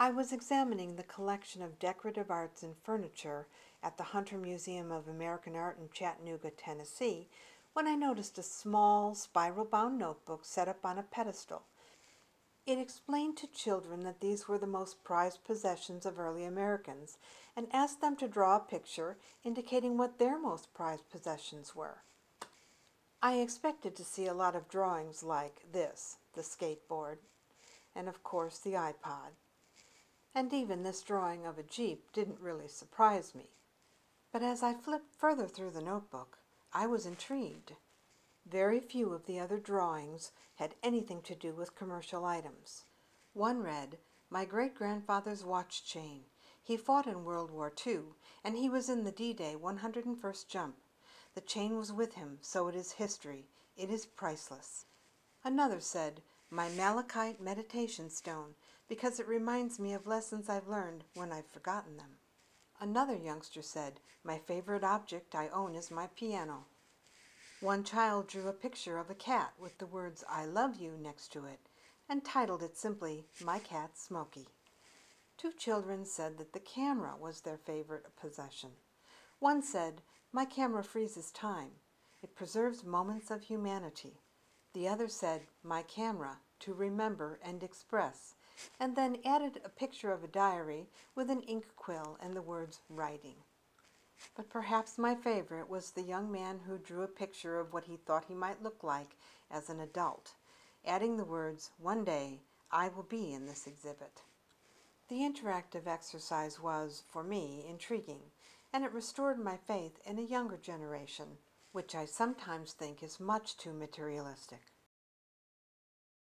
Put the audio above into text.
I was examining the collection of decorative arts and furniture at the Hunter Museum of American Art in Chattanooga, Tennessee, when I noticed a small, spiral bound notebook set up on a pedestal. It explained to children that these were the most prized possessions of early Americans and asked them to draw a picture indicating what their most prized possessions were. I expected to see a lot of drawings like this, the skateboard, and of course the iPod. And even this drawing of a Jeep didn't really surprise me. But as I flipped further through the notebook, I was intrigued. Very few of the other drawings had anything to do with commercial items. One read, My great grandfather's watch chain. He fought in World War II, and he was in the D Day 101st jump. The chain was with him, so it is history. It is priceless. Another said, My malachite meditation stone, because it reminds me of lessons I've learned when I've forgotten them. Another youngster said, My favorite object I own is my piano. One child drew a picture of a cat with the words I love you next to it and titled it simply My Cat Smokey. Two children said that the camera was their favorite possession. One said, My camera freezes time. It preserves moments of humanity. The other said, My camera, to remember and express, and then added a picture of a diary with an ink quill and the words writing. But perhaps my favorite was the young man who drew a picture of what he thought he might look like as an adult, adding the words, One day I will be in this exhibit. The interactive exercise was, for me, intriguing, and it restored my faith in a younger generation, which I sometimes think is much too materialistic.